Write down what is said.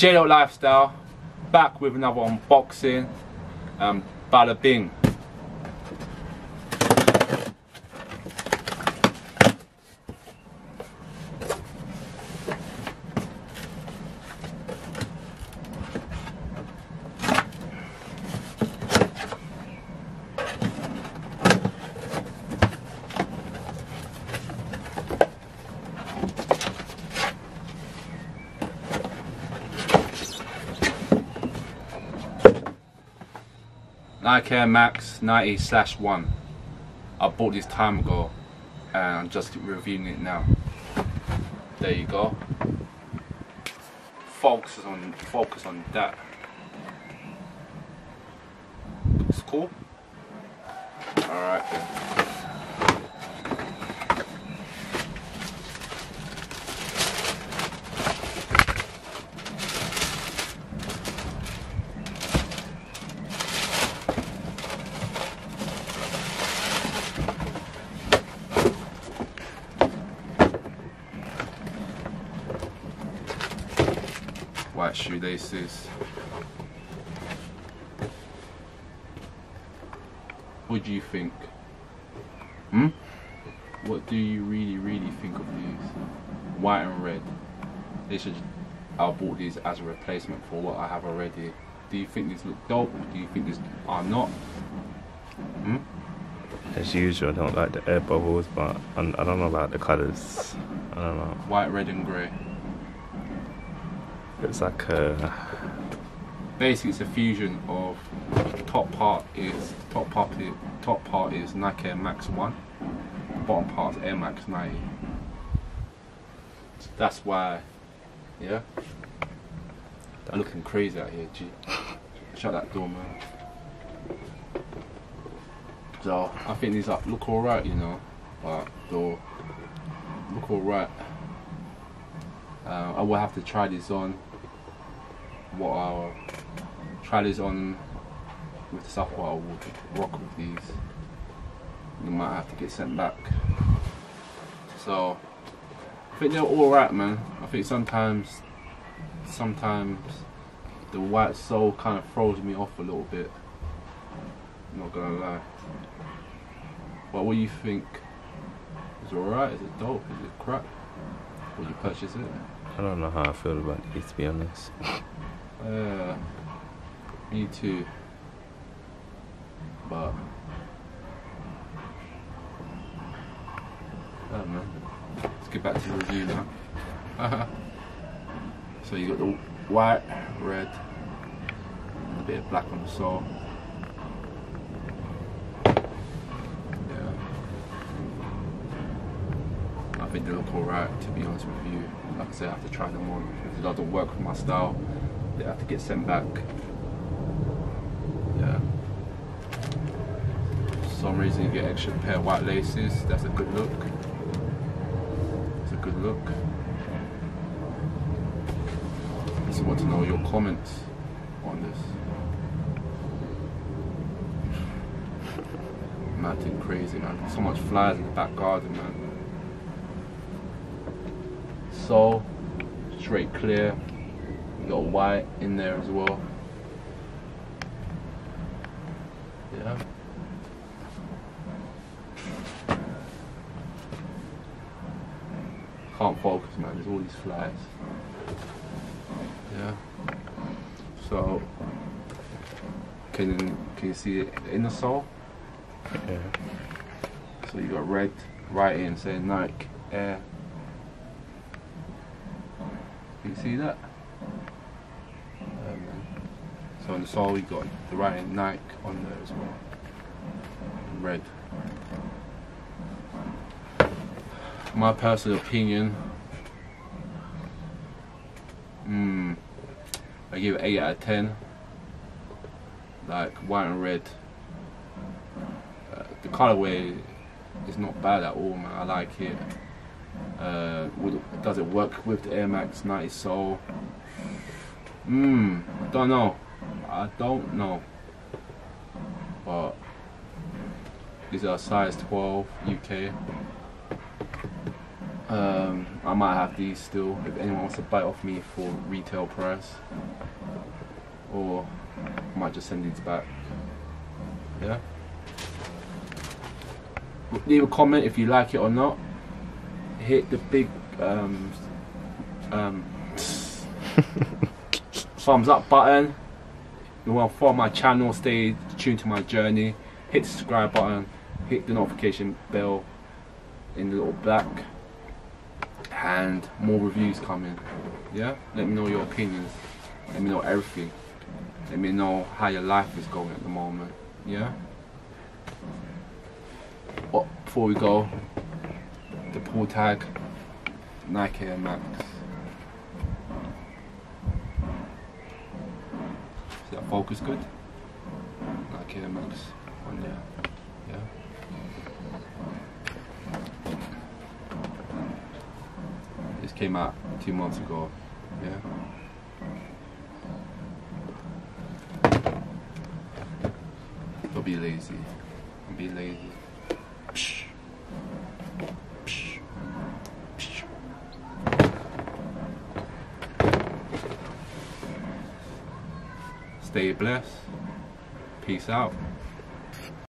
J Lifestyle, back with another unboxing. Um, bada bing. Nike Air Max 90 slash 1. I bought this time ago and I'm just reviewing it now. There you go. Focus on focus on that. Looks cool. Alright white shoelaces. What do you think? Hmm? What do you really, really think of these? White and red. They should. I bought these as a replacement for what I have already. Do you think these look dope? Do you think these are not? Hmm? As usual, I don't like the air bubbles, but I I don't know about the colours. I don't know. White, red, and grey. It's like a basically it's a fusion of top part is top part is, top part is Nike Air Max One, bottom part is Air Max 90. That's why, yeah. I'm looking crazy out here. Shut that door, man. So I think these are, look alright, you know, but door look alright. Uh, I will have to try this on what I'll this on with the what I will rock with these. You might have to get sent back. So I think they're alright man. I think sometimes sometimes the white sole kind of throws me off a little bit. not gonna lie. But what do you think? Is it alright? Is it dope? Is it crap? Will you purchase it? I don't know how I feel about these to be honest. Yeah, me too. But yeah, man. Let's get back to the review now. so you got the white, red, and a bit of black on the sole. Think they look alright to be honest with you. Like I said, I have to try them on. If it doesn't work for my style, they have to get sent back. Yeah. For some reason you get extra pair of white laces. That's a good look. It's a good look. I just want to know your comments on this. Acting crazy, man. So much flies in the back garden, man. So, straight clear. You got white in there as well. Yeah. Can't focus, man. There's all these flies. Yeah. So, can can you see it in the sole? Yeah. So you got red writing saying Nike Air. Can you see that? Um, so on the sole you got the writing Nike on there as well. In red. My personal opinion. Hmm. I give it 8 out of 10. Like white and red. Uh, the colorway is not bad at all, man. I like it. Uh, would, does it work with the Air Max 90 Sole? Hmm, I don't know. I don't know. But these are size 12 UK. Um, I might have these still if anyone wants to it off me for retail price, or I might just send these back. Yeah. Leave a comment if you like it or not. Hit the big um, um, thumbs up button. You want to follow my channel, stay tuned to my journey. Hit the subscribe button. Hit the notification bell in the little black and more reviews coming. Yeah? Let me know your opinions. Let me know everything. Let me know how your life is going at the moment. Yeah? Oh, before we go, the pull tag Nike Air Max. Is that focus good? Nike Air Max on there. Yeah? This came out two months ago. Yeah. Don't be lazy. Don't be lazy. Stay blessed. Peace out.